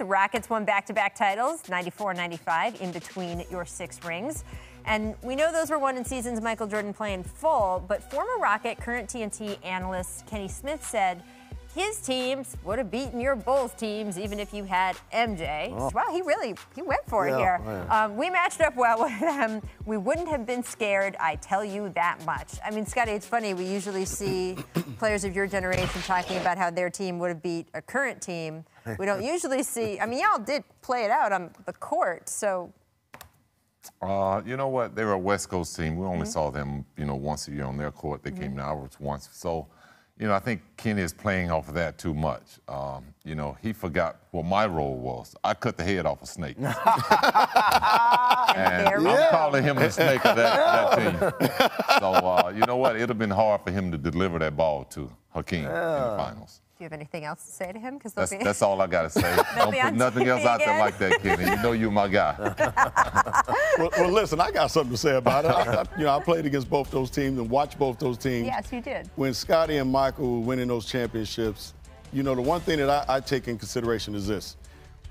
The Rockets won back to back titles, 94 95, in between your six rings. And we know those were won in seasons Michael Jordan playing full, but former Rocket, current TNT analyst Kenny Smith said his teams would have beaten your Bulls teams even if you had MJ. Oh. Wow, he really he went for yeah, it here. Yeah. Um, we matched up well with them. We wouldn't have been scared. I tell you that much. I mean, Scottie, it's funny. We usually see players of your generation talking about how their team would have beat a current team. We don't usually see. I mean, y'all did play it out on the court, so. Uh, you know what? They were a West Coast team. We only mm-hmm. saw them, you know, once a year on their court. They mm-hmm. came to ours once. So you know, I think Kenny is playing off of that too much. Um, you know, he forgot what my role was. I cut the head off a snake. and I'm yeah. calling him the snake of that, that team. So, uh, you know what? It would have been hard for him to deliver that ball to Hakeem yeah. in the finals. Do you have anything else to say to him? Because that's, be... that's all I got to say. Don't put nothing else out there like that, Kenny. You know you're my guy. well, well, listen, I got something to say about it. I, I, you know, I played against both those teams and watched both those teams. Yes, you did. When Scottie and Michael were winning those championships, you know, the one thing that I, I take in consideration is this.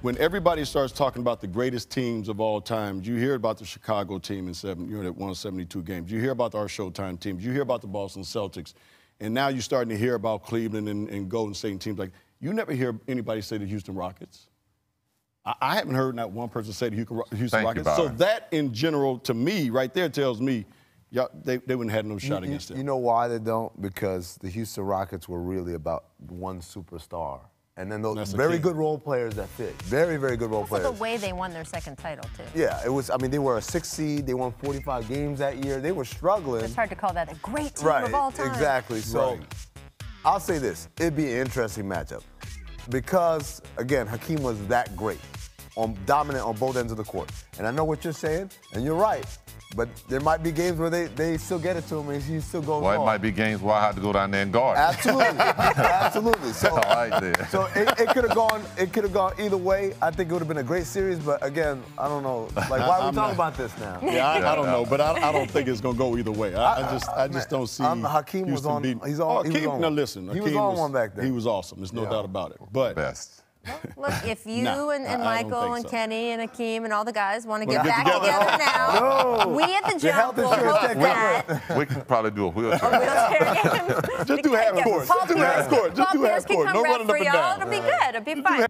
When everybody starts talking about the greatest teams of all time, you hear about the Chicago team in seven, you know, that won 72 games. You hear about our Showtime teams. You hear about the Boston Celtics. And now you're starting to hear about Cleveland and, and Golden State teams like you never hear anybody say the Houston Rockets. I, I haven't heard not one person say the Houston Thank Rockets. You, so that in general, to me, right there tells me yeah, they, they wouldn't have no shot you, against them. You know why they don't? Because the Houston Rockets were really about one superstar. And then those very good role players that fit. Very, very good role also players. the way they won their second title, too. Yeah, it was, I mean, they were a six seed. They won 45 games that year. They were struggling. It's hard to call that a great team right, of all time. Exactly. So right. I'll say this it'd be an interesting matchup because, again, Hakeem was that great, on, dominant on both ends of the court. And I know what you're saying, and you're right. But there might be games where they, they still get it to him and he's still going Well, it might be games where I have to go down there and guard. Absolutely. Absolutely. So, so it, it could have gone it could have gone either way. I think it would have been a great series, but again, I don't know. Like why are we talking about this now? Yeah, I, I don't know, but I, I, don't think it's gonna go either way. I, I just I just don't see I'm, Hakeem Houston was on beating. he's on, oh, Hakeem, he was on. Now listen, he was on was, one back then. He was awesome. There's no yeah. doubt about it. But best. Well, look, if you nah, and, and Michael and so. Kenny and Akeem and all the guys want to get, get back together, together now, no. we at the jump will host that. We can probably do a wheelchair. A wheelchair game. Just do half court. Just do half court. Just do half court. No running up and down. It'll be good. It'll be fine.